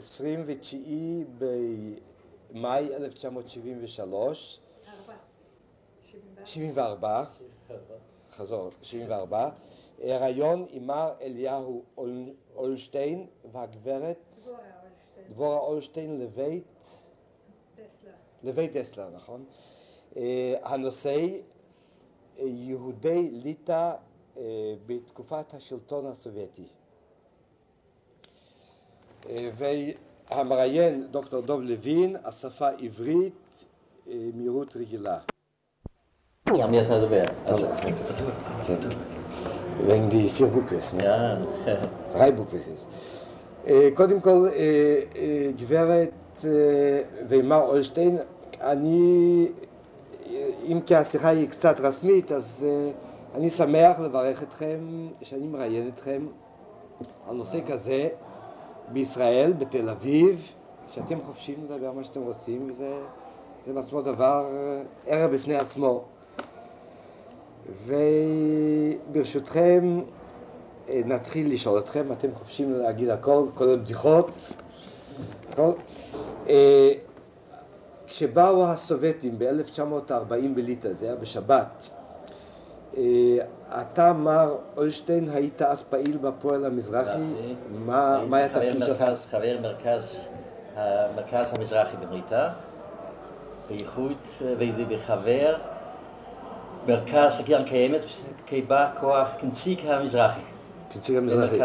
29 במאי 1973, 74, חזור, 74, הריון עם מר אליהו אולשטיין והגברת דבורה אולשטיין. לבית לבית דסלר, נכון? הנושא יהודי ליטא בתקופת השלטון הסובייטי והמראיין דוקטור דוב לוין, השפה עברית, מהירות רגילה. wegen die vier ne? Ja, drei Buches ist. קודם כל, גברת ומר אולשטיין, אני, אם כי השיחה היא קצת רסמית, אז אני שמח לברך אתכם, שאני מראיין אתכם על נושא כזה בישראל, בתל אביב, שאתם חופשיים לדבר מה שאתם רוצים, וזה זה בעצמו דבר, ערב בפני עצמו. וברשותכם נתחיל לשאול אתכם, אתם חופשים להגיד הכל, כולל בדיחות, הכל. כשבאו הסובייטים ב-1940 בליטא, זה היה בשבת, אתה, מר אולשטיין, היית אז פעיל בפועל המזרחי, מה היה התפקיד שלך? חבר מרכז, המזרחי בליטא, בייחוד וחבר מרכז הקרן קיימת כבא כוח כנציג המזרחי. כנציג המזרחי.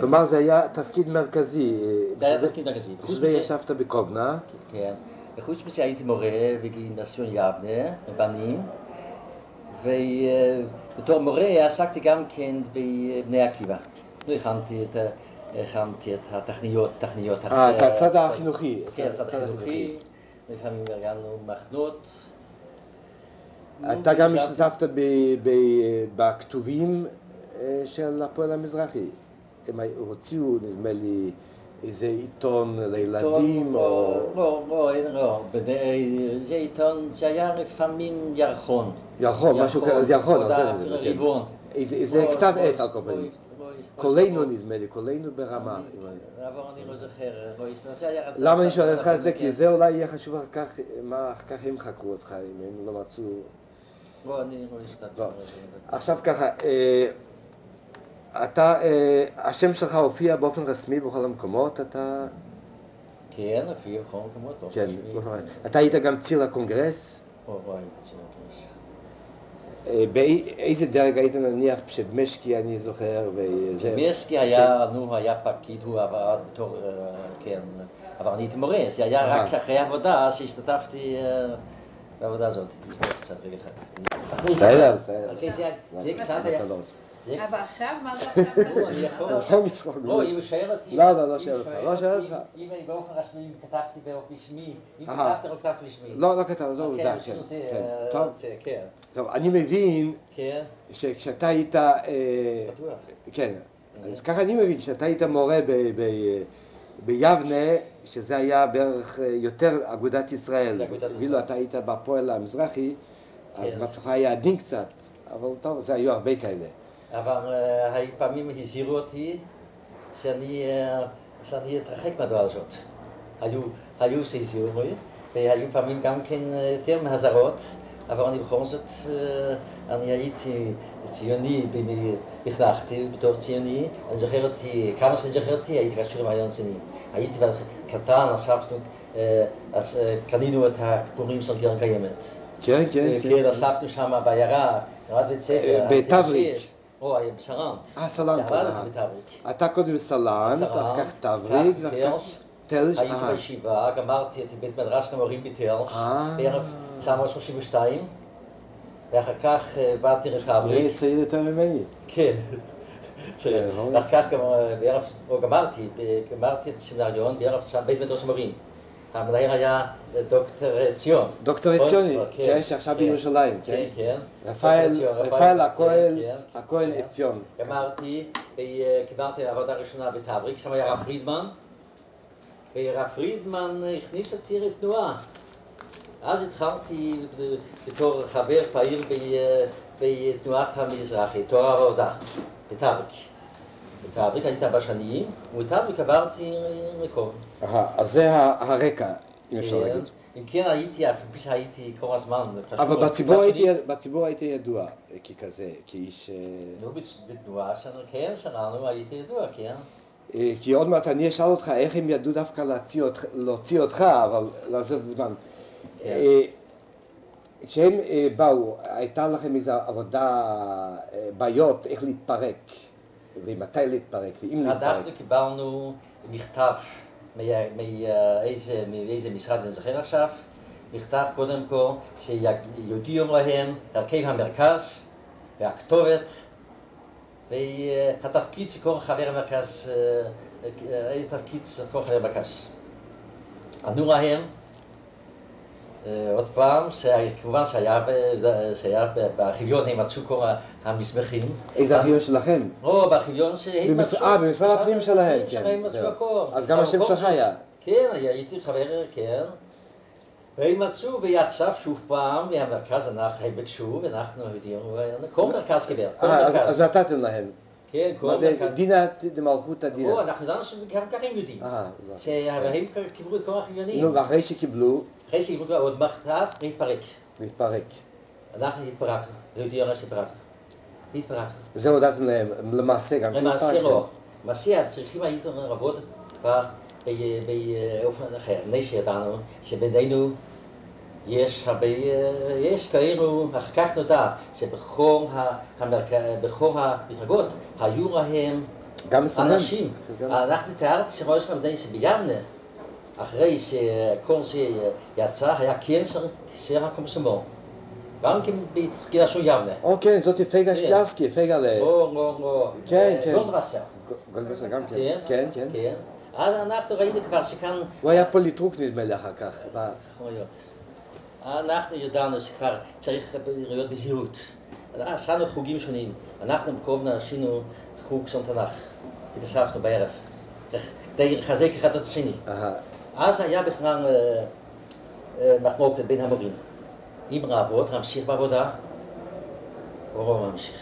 כלומר זה היה תפקיד מרכזי. זה היה תפקיד מרכזי. בשביל זה ישבת בקובנה. כן. וחוץ מזה הייתי מורה בגימנסיון יבנה, בבנים, ובתור מורה עסקתי גם כן בבני עקיבא. לא הכנתי את, הכנתי את התכניות, תכניות אה, את הצד החינוכי. כן, הצד החינוכי. לפעמים ארגנו מחנות. אתה גם השתתפת בכתובים של הפועל המזרחי. הם הוציאו, נדמה לי, איזה עיתון לילדים או... לא, לא, לא, זה עיתון, זה היה לפעמים ירחון. ירחון, משהו כזה, זה ירחון. אפילו ריבון. זה כתב עת על כל פנים. קולנו נדמה לי, קולנו ברמה. לא. למה אני שואל אותך את זה? כי זה אולי יהיה חשוב אחר כך, מה אחר כך הם חקרו אותך, אם הם לא מצאו... לא, אני לא השתתפתי. עכשיו ככה, אתה, השם שלך הופיע באופן רסמי בכל המקומות, אתה... כן, הופיע בכל המקומות. כן, אתה היית גם ציר לקונגרס? לא, לא הייתי ציר לקונגרס. באיזה דרג היית נניח פשדמשקי, אני זוכר, וזה... פשדמשקי היה, נו, היה פקיד, הוא עבד בתור, כן, אבל אני הייתי מורה, זה היה רק אחרי עבודה שהשתתפתי בעבודה הזאת. בסדר, בסדר. זה קצת היה... אבל עכשיו, מה זה אני יכול? לא, אם הוא שואל אותי... לא, לא, לא שואל אותך, לא שואל אותך. אם אני באופן רשמי, אם כתבתי בשמי, אם כתבתי או כתבתי בשמי. לא, לא כתב, זו עובדה, כן. טוב, טוב, אני מבין שכשאתה היית... בטוח. כן, אז ככה אני מבין, כשאתה היית מורה ביבנה, שזה היה בערך יותר אגודת ישראל, ואילו אתה היית בפועל המזרחי, אז מצבך היה עדין קצת, אבל טוב, זה היו הרבה כאלה. אבל פעמים הזהירו אותי שאני אתרחק מהדבר הזאת. היו שהזהירו לי, והיו פעמים גם כן יותר מהזרות, אבל אני בכל זאת, אני הייתי ציוני, נכנחתי בתור ציוני, אני זוכר אותי, כמה שאני זוכר אותי, הייתי קשור עם הרעיון ציוני. הייתי קטן, אספנו, קנינו את הכיפורים של קרן קיימת. כן, כן, כן. כן, אספנו שם בעיירה, ירד בית ספר. או. אה, סלנט. ירדתי בתבריק. אתה קודם בסלנט, אחר כך תבריק, ואחר כך תלש. הייתי בישיבה, גמרתי את בית מדרש למורים בתלש, בערב 1932, ואחר כך באתי לתבריק. זה צעיר יותר ממני. כן. ואחר כך גמרתי, גמרתי את הסמינריון בערב בית מדרש למורים. המנהל היה דוקטור ציון. דוקטור ציוני, כן, שעכשיו בירושלים, כן. כן, כן. רפאל הכהן עציון. גמרתי, קיבלתי עבודה ראשונה בתבריק, שם היה הרב פרידמן, והרב פרידמן הכניס אותי לתנועה. אז התחלתי בתור חבר פעיל בתנועת המזרחי, תואר העבודה, בתבריק. בתאריק הייתי ארבע שנים, ובתאריק עברתי מקום. אז זה הרקע, אם אפשר להגיד. אם כן הייתי, אף פי שהייתי כל הזמן. אבל בציבור הייתי ידוע ככזה, כאיש... נו, בתנועה שלנו, כן, שלנו הייתי ידוע, כן. כי עוד מעט אני אשאל אותך איך הם ידעו דווקא להוציא אותך, אבל לעשות זמן. כשהם באו, הייתה לכם איזו עבודה, בעיות, איך להתפרק, ומתי להתפרק, ואם להתפרק. אנחנו קיבלנו מכתב מאיזה משרד, אני זוכר עכשיו, מכתב קודם כל שיודיעו להם הרכב המרכז והכתובת והתפקיד של כל חבר המרכז, איזה תפקיד של כל חבר המרכז. ענו להם עוד פעם, כמובן שהיה בארכיון, הם מצאו כל המסמכים. איזה ארכיון שלכם? לא, בארכיון שהם מצאו. אה, במשרד הפנים שלהם, כן. הם. אז גם השם שלך היה. כן, הייתי חבר, כן. והם מצאו, ועכשיו שוב פעם, מהמרכז אנחנו ביקשו, ואנחנו הודיענו, כל מרכז קיבל, כל מרכז. אז נתתם להם. כן, כל מרכז. מה זה דינה דמלכותא דינה? לא, אנחנו ידענו שגם ככה הם יודעים. שהם קיבלו את כל החניונים. ואחרי שקיבלו? אחרי שקיבלו עוד מכתב, להתפרק. להתפרק. אנחנו התפרקנו, והודיעו לנו שהתפרקנו. התפרקנו. זה הודעתם להם, למעשה גם למעשה לא. למעשה צריכים הייתם לעבוד כבר באופן אחר. לפני שידענו שבינינו יש הרבה, יש כאלו, אחר כך נודע שבכל המפלגות היו להם אנשים. אנחנו תיארתי שראש המדינה שביבנה, אחרי שכל זה יצא, היה קנצר של הקומסומור. גם כן בגלשון יבנה. או כן, זאת פייגה שקלסקי, פייגה ל... לא, לא, לא. כן, כן. גולדווסר. גולדווסר גם כן. כן, כן. אז אנחנו ראינו כבר שכאן... הוא היה פוליטרוק נדמה לי אחר כך. יכול להיות. אנחנו ידענו שכבר צריך להיות בזהירות. עשינו חוגים שונים. אנחנו בקרובנה עשינו חוג של תנ"ך. התאספנו בערב. כדי לחזק אחד את השני. אז היה בכלל מחלוקת בין המורים. אם לעבוד, להמשיך בעבודה, או לא להמשיך.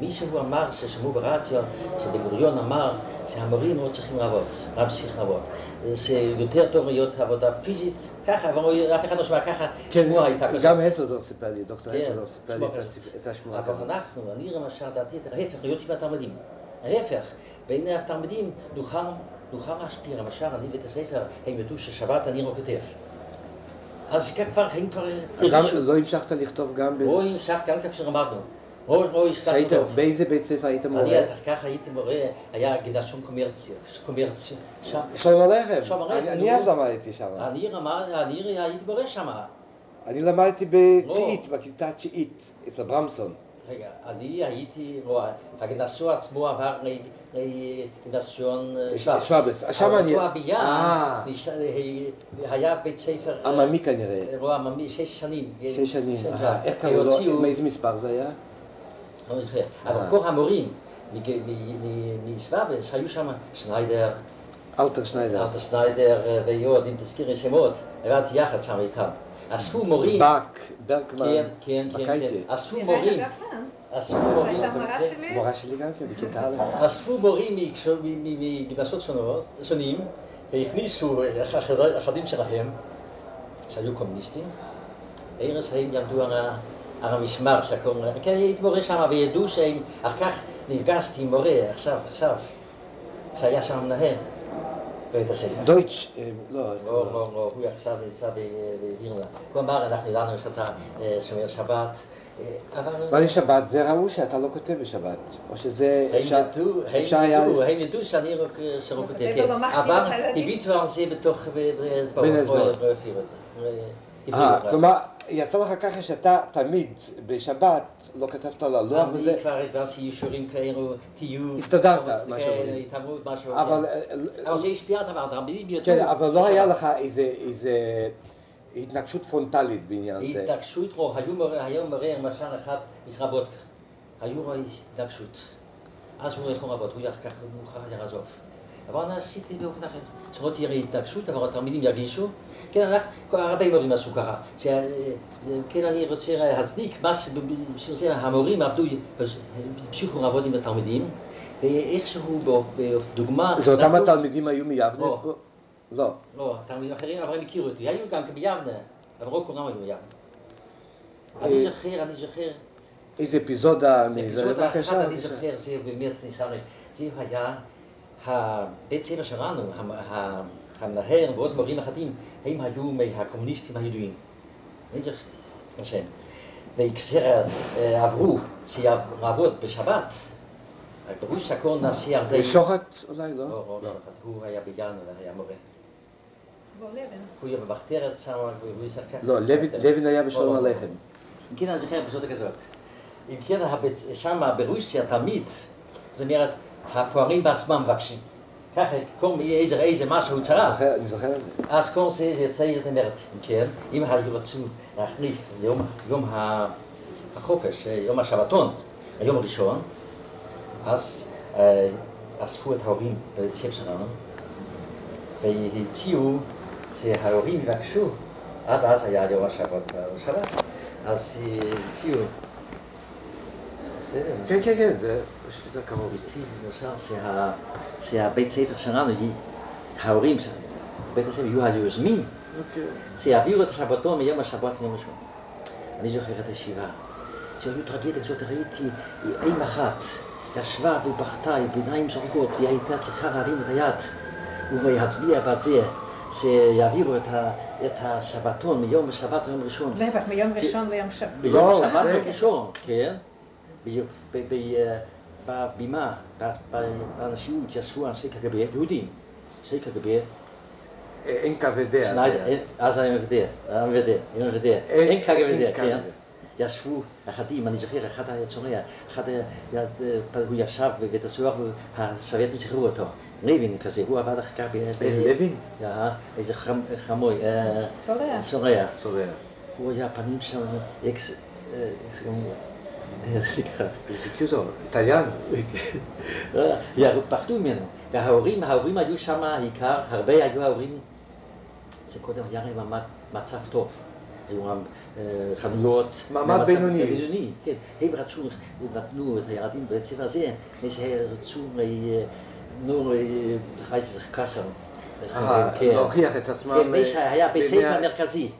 מישהו אמר, ששמעו ברדיו, שבגוריון אמר שהמורים לא צריכים לעבוד, להמשיך לעבוד. שיותר טוב להיות עבודה פיזית, ככה, אבל אף אחד לא שמע ככה, שמועה הייתה כזאת. גם הסלזון סיפר לי, דוקטור הסלזון סיפר לי את השמועה כזאת. אבל אנחנו, אני למשל, דעתי ההפך, להיות עם התלמידים. ההפך, והנה התלמידים נוכל נוכל להשפיע, למשל, אני בית הספר, הם ידעו ששבת אני לא כותב. אז כבר, הם כבר... גם לא המשכת לכתוב גם בזה? לא המשכת, גם כפי שלמדנו. לא, לא טוב. באיזה בית ספר היית מורה? אני כך הייתי מורה, היה גידשון קומרציות, קומרציות. שלום עליכם. אני אז למדתי שם. אני הייתי מורה שם. אני למדתי בתשיעית, בכיתה התשיעית, אצל ברמסון. רגע, אני הייתי, הגנסו עצמו עבר לגנסיון שבס. שם אני... אה. היה בית ספר... עממי כנראה. לא, עממי, שש שנים. שש שנים, איך קראו לו? מאיזה מספר זה היה? לא זוכר. אבל כל המורים משבס היו שם שניידר. אלתר שניידר. אלתר שניידר ועוד, אם תזכירי שמות, עבדתי יחד שם איתם. אספו מורים... בק, ברקמן, כן, כן, כן, אספו מורים... אספו מורים... מורה שלי גם כן, בכיתה א'. אספו מורים מגדשות שונים, והכניסו אחדים שלהם, שהיו קומוניסטים, ארז הם יעמדו על המשמר שהכל... כי הייתי מורה שם, וידעו שהם... אחר כך נפגשתי עם מורה, עכשיו, עכשיו, שהיה שם מנהל. בבית הספר. דויטש, לא, לא, לא, לא, הוא עכשיו נמצא בווירנה. הוא אמר, אנחנו ידענו שאתה שומר שבת. מה זה שבת? זה ראו שאתה לא כותב בשבת, או שזה אפשר היה... הם ידעו שאני לא כותב, אבל הביטו על זה בתוך... בין אצבעות. כלומר, יצא לך ככה שאתה תמיד בשבת לא כתבת על הלוח וזה... אני כבר הבנתי אישורים כאלו, תהיו... הסתדרת, מה שאומרים. התעמרות, משהו. אבל זה השפיע דבר, תלמידים ידעו. כן, אבל לא היה לך איזה התנגשות פרונטלית בעניין זה. התנגשות, לא, היו מראה למשל אחד מסרבותקה. היו התנגשות. אז הוא יכול לעבוד, הוא מאוחר היה לעזוב. אבל אני עשיתי באופן אחר. שלא תהיה התנגשות, אבל התלמידים ירגישו. כן, אנחנו, הרבה מורים עשו ככה. כן, אני רוצה להצדיק מה זה המורים עבדו, המשיכו לעבוד עם התלמידים, ואיכשהו בדוגמה... זה אותם התלמידים היו מיבנה? לא. לא. לא, תלמידים אחרים, אבל הם הכירו אותי. היו גם ביבנה, אבל רוב כולם היו ביבנה. אה, אני זוכר, אני זוכר. איזה אפיזודה מזה, אפיזודה אחת בבקשה. אני זוכר, זה באמת. זה היה הבית ספר שלנו, המנהל ועוד מורים אחדים, הם היו מהקומוניסטים הידועים. השם. וכאשר אה, עברו, שיעבוד בשבת, פירוש הכל נשיא הרבה... שוחט אולי, לא, לא? לא, שוחט. הוא היה ביאן והיה מורה. הוא היה במחתרת שם, והוא ישר ככה. לא, לוין- היה בשלום לא, לא, לא. עליכם. אם כן, אני זוכר אפיזודה כזאת. אם כן, שם ברוסיה תמיד, זאת אומרת, הפועלים בעצמם מבקשים. ככה, כל איזה איזה משהו אני צרה, זוכר- אני זוכר את זה. אז כל זה יוצא, אומרת, אם כן, אם היו רצו להחליף יום, יום החופש, יום השבתון, היום הראשון, אז אה, אספו את ההורים הספר שלנו, והציעו שההורים יבקשו, עד אז היה יום השבת השבת, אז הציעו, בסדר, כן, כן, כן, זה פשוט יותר קרוב. הציעו למשל שה, שהבית ספר שלנו, ההורים, בית הספר יהיו היוזמים, אוקיי. שיעבירו את השבתון מיום השבת ליום ראשון. אני זוכר את הישיבה, שהיו טרגדיות זאת, ראיתי אם אחת ישבה ובכתה עם עיניים זורקות, והיא הייתה צריכה להרים את היד ולהצביע בעד זה, שיעבירו את, ה, את השבתון מיום שבת ליום ראשון. להפך, מיום ראשון ליום שבת. ביום שבת ליום ראשון, כן? בבימה, ב- ב- בנשיאות ישבו אנשי קג"ב, יהודים, אנשי קג"ב, אין כבדי. אז היה מבדה, היה מבדה, היה מבדה, אין- אין קג"ב, אין כן? ישבו אחדים, אני זוכר, אחד היה צורע, אחד היה, היה- הוא ישב בבית הסוהר והסובייטים שחררו אותו, לוין כזה, הוא עבד אחר כך ב... לוין? אה, איזה חמ- חמוי, אה, צורע. צורע. צורע. הוא היה פנים שם, אקס... אה, סליחה. אקזקיוטור, טיין. אה, פחדו ממנו. וההורים, ההורים היו שם העיקר, הרבה היו ההורים, שקודם היה להם מצב טוב. היו אה, חנויות. מעמד בינוני. בינוני, כן. הם רצו, נתנו את הילדים הספר הזה, שהם רצו, אה, נו, זה. אה, כן. להוכיח את עצמם. כן, מי שהיה בית ספר מרכזי.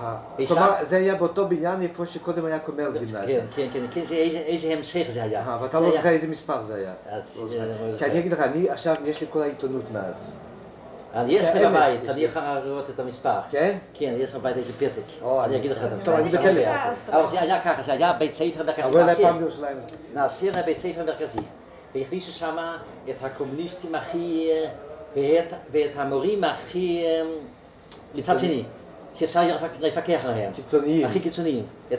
אה, כלומר, זה היה באותו בניין איפה שקודם היה קומר גימנסיה. כן, כן, כן, כן, זה איזה- המשך זה היה. אה, ואתה לא זוכר איזה מספר זה היה. לא. אה, לא כי. אני אגיד לך, אני עכשיו, יש לי כל העיתונות מאז. יש לי בבית, אני. יכול לראות את המספר. כן? כן, יש בבית איזה פתק. אני אגיד לך את טוב, אני המספר. בטלפון. אבל זה היה ככה, זה היה בית ספר מרכזי. נעשה לבית ספר מרכזי. והכניסו שם את הקומוניסטים הכי... ואת- המורים הכי... מצד שני, שאפשר לפקח עליהם. קיצוניים. הכי קיצוניים. את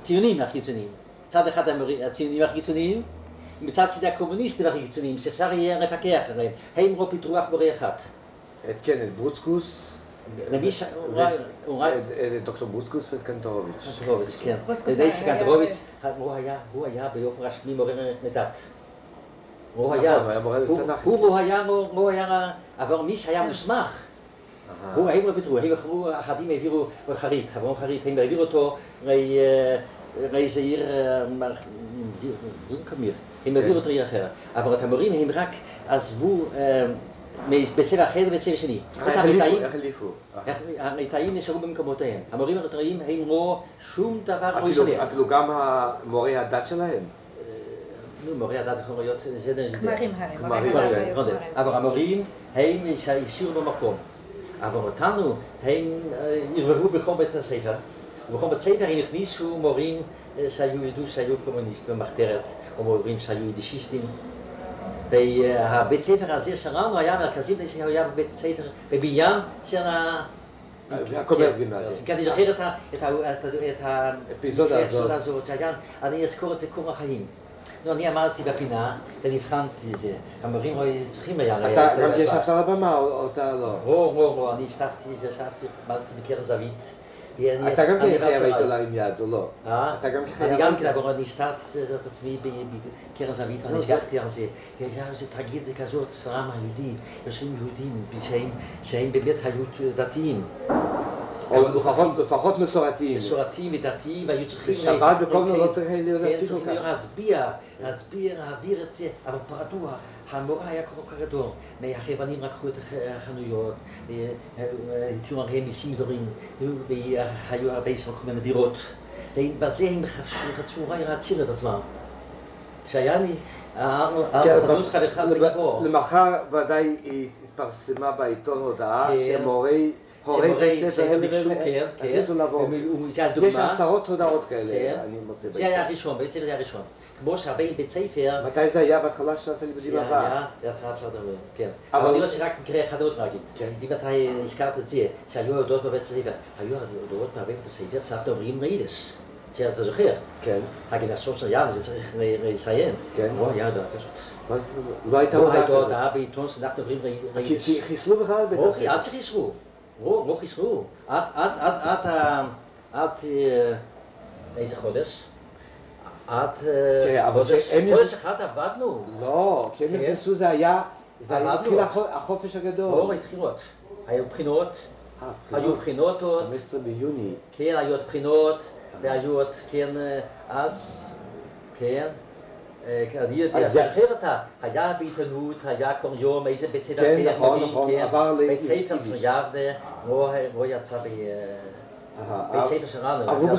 הציונים הכי קיצוניים. מצד אחד הציונים הכי קיצוניים, מצד שני הקומוניסטים הכי קיצוניים, שאפשר יהיה לפקח עליהם. הם לא פיתרו אף מורה אחד. את כן, את ברוצקוס. דוקטור ברוצקוס ואת קנטורוביץ'. קנטרוביץ', כן. כדי שקנטרוביץ', הוא היה, הוא היה באופן רשמי מורה לדת. הוא נכון, היה, הוא היה מורה הוא- לתנ"ך. הוא הוא היה, הוא הוא היה, אבל מי שהיה מוסמך, אהה. הוא, הם לא הם בחרו, אחדים העבירו חרית, אברהם חרית, הם העבירו אותו לאי- לאיזה עיר, אה, מר- וילקמיר, הם העבירו אותו לעיר אחרת, אבל את המורים הם רק עזבו אה, ספר אחר ספר שני. איך הליטאים- נשארו במקומותיהם, המורים הליטאים הם לא שום דבר לא ישראלי. אפילו גם המורי הדת שלהם. נו, מורי הדת יכול להיות. כמרים הרי. כן. אבל המורים הם השאירו במקום. אבל אותנו, הם אה, ערבבו בכל בית הספר. ובכל בית הספר הם הכניסו מורים אה, שהיו, ידעו שהיו קומוניסטים במחתרת, או מורים שהיו יידישיסטים. והבית ספר הזה שלנו היה מרכזי, מפני שהיה בבית ספר, בבניין של ה... הקומרס כן, גימנסיה. כן, אני זוכר את. האפיזודה הזאת. אני אזכור את זה כל החיים. נו, אני אמרתי בפינה, ונבחנתי את זה. המורים לא היו צריכים היה... אתה גם ישבת על הבמה או אתה לא? לא, לא, לא, אני ישבתי, ישבתי, עמדתי בקרן זווית. אתה גם כן חייב היית עליי. להרים יד או לא? אה? אתה גם חייב אני גם? כן, אבל אני הסתרתי את עצמי בקרן זווית ואני לא, השגחתי על זה. היה איזו טרגדיה כזאת, העם היהודי, יושבים יהודים שהם באמת היו דתיים. או אבל לפחות- מסורתיים. מסורתיים ודתיים, והיו צריכים... בשבת ל- בכל זאת לא צריך להיות כן, דתי כל צריכים כך. להצביע, להצביע, להעביר את זה, אבל פרדוע, המורה היה כל כך גדול, מהחייבנים לקחו את הח- החנויות, אה, אה, הטילו עליהם מיסים גדולים, והיו הרבה שלקחו מהם דירות, ובזה הם חפשו- אולי להציל את עצמם. כשהיה לי, כן. למחר ודאי התפרסמה בעיתון הודעה כן. שמורי, הורי בית ספר ספר אלה ביקשו, ואלה כן, כן. החליטו לבוא. הם- זה. יש עשרות הודעות כאלה, כן. אני מוצא זה היה בעיתון. הראשון, בעצם זה היה הראשון. כמו שהרבה בית ספר, מתי זה היה? בהתחלה של שנת הלימודים זה הבאה. היה בהתחלת שנת הלימודים, כן. אבל- אני רוצה רק מקרה אחד עוד להגיד. אם אתה הזכרת את זה, שהיו הודעות בבית ספר, היו הודעות בבית הספר שאנחנו עוברים ליידיש. שאתה זוכר, כן. הגנסות של ים, זה צריך לציין. כן. לא היה הודעה כזאת. זה- לא הייתה לא הודעה בעיתון שאנחנו עוברים ליידיש. כי חיסלו בכלל בית לא, הספר. אל תחיסרו. לא, לא חיסרו. עד, עד, עד, עד, עד, אה, איזה חודש? עד אה, כן, חודש, אחד עבדנו. לא, כשהם כן. נכנסו זה היה, זה היה. התחיל החו- החופש הגדול. לא התחילות. היו בחינות, אה, היו בחינות עוד, 15 ביוני. כן, היו עוד בחינות, והיו עוד, כן, אז, כן. אה, יודע, אז זה- אותה, היה בעיתונות, היה כל יום איזה בית ספר כן, נכון, נכון, כן, עבר בית ספר. של יבנה, לא לא יצא ב... אה, בית ספר שלנו, עברו בית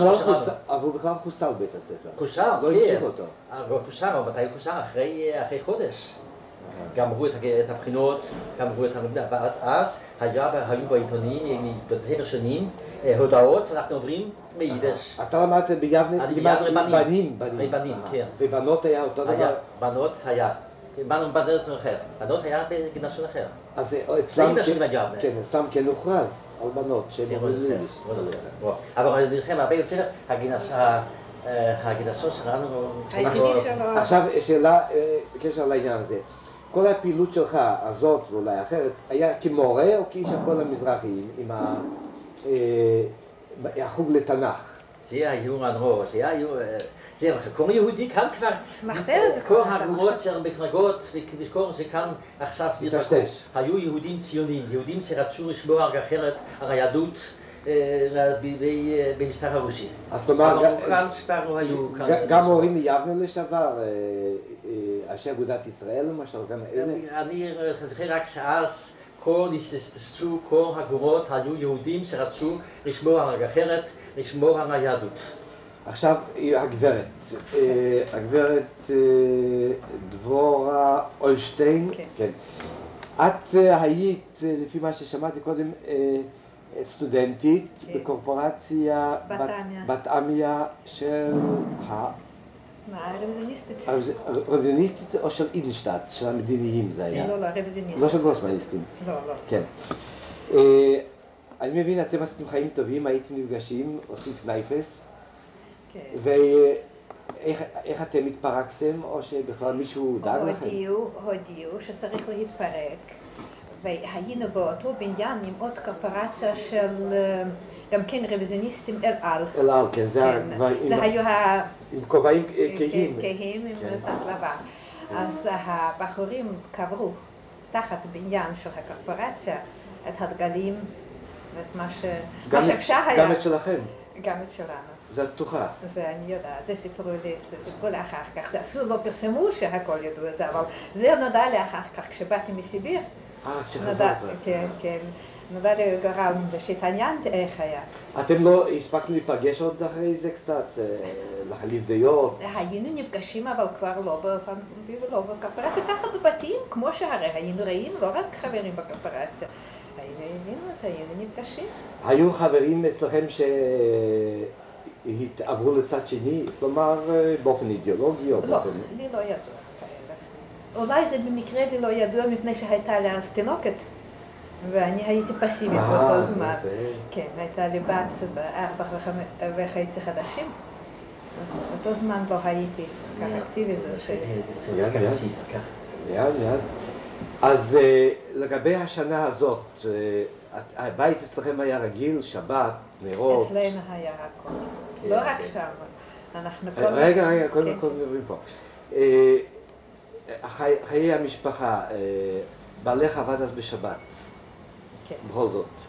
בכלל חוסל בית הספר. חושר, לא כן. המשיך אותו. אה, לא חושר, אבל מתי? אחרי אחרי חודש. גמרו את הבחינות, גמרו את המדינה, ועד אז היה- היו בעיתונים, בבתי ספר שונים, אה, הודעות שאנחנו עוברים מיידיש. אתה למדת ביבנה? בנים. בנים. אה, כן. ובנות היה אותו דבר? בנות היה. בנות בנות אחר. בנות היה בגנשון אחר. אז אצלם כן- שביבנה. כן, אצלם כן הוכרז על בנות שהן עוברות זוכר, ליידיש. זוכר. לא. אבל אני נלחם הרבה יותר, הגנש- ה- אה, הגנסות שלנו... עכשיו שאלה אה, בקשר לעניין הזה. כל הפעילות שלך, הזאת ואולי אחרת, היה כמורה או כאיש הפועל המזרחי עם ה- אה, החוג לתנ"ך? זה היו הנרו, זה היו... אה, זה כל יהודי כאן כבר... מחתרת זה כל הגבורות של המפלגות, וכל זה כאן עכשיו. היו יהודים ציונים, יהודים שרצו לשמור אחרת, על היהדות אה, ב- במשטר הרוסי. אז כלומר, גם- הורים מיבנה לשעבר, אה, אה, אנשי אגודת ישראל למשל, גם אלה? אני זוכר רק שאז כל נסתסו, כל הגבורות היו יהודים שרצו לשמור על אחרת, לשמור על היהדות. עכשיו הגברת, אה, הגברת אה, דבורה אולשטיין, כן. כן. את אה, היית, אה, לפי מה ששמעתי קודם, אה, סטודנטית כן. בקורפורציה בת עמיה. של ה- מה, הרוויזיוניסטית? הרוויזיוניסטית או של אידנשטאט, של המדיניים זה היה? לא, לא, הרוויזיוניסטית. לא של גרוסמניסטים, לא, לא. כן. אה, אני מבין, אתם עשיתם חיים טובים, הייתם נפגשים, עושים כנייפס, כן. ואיך איך אתם התפרקתם, או שבכלל מישהו דאג לכם? הודיעו, הודיעו שצריך להתפרק, והיינו באותו בניין עם עוד קורפורציה של אה, גם כן רוויזיוניסטים אל על. אל על, כן, זה כן, כבר עם- זה היו ה... עם כובעים אה, כהים. כהים עם כן. תחת לבן. אז הבחורים קברו תחת בניין של הקורפורציה את הדגלים ואת מה ש- גם מה שאפשר היה. גם את שלכם, גם את שלנו. זה את בטוחה. זה אני יודעת, זה סיפרו לי, זה סיפרו לי אחר כך, זה אפילו לא פרסמו שהכל ידעו את זה, אבל זה נודע לי אחר כך כשבאתי מסיביר. אה, כשחזרת. כן, כן, נודע לי גרם שהתעניינתי איך היה. אתם לא הספקתם להיפגש עוד אחרי זה קצת? אה, להחליף דעות? היינו נפגשים אבל כבר לא באופן, לא בקורפורציה, ככה בבתים, כמו שהרי היינו רעים, לא רק חברים בקורפורציה. היינו נפגשים. היו חברים אצלכם שהתעברו לצד שני? כלומר, אה, באופן אידיאולוגי או לא, באופן... לי לא ידוע. אולי זה במקרה לי לא ידוע מפני שהייתה לי אז תינוקת, ואני הייתי פסיבית אה, באותו זמן. כן, הייתה לי בת בארבע וחמ- וחצי חדשים, אז באותו זמן לא הייתי כך אקטיבית. זה ש- מיד, מיד. מיד, מיד. אז אה, לגבי השנה הזאת, אה, הבית אצלכם היה רגיל, שבת, נרות. אצלנו היה הכל, כן, לא רק כן. שם, אנחנו כל... רגע, רגע, קודם כן. כל מדברים פה. אה, חי- חיי המשפחה, אה, בעלך עבד אז בשבת, כן. בכל זאת.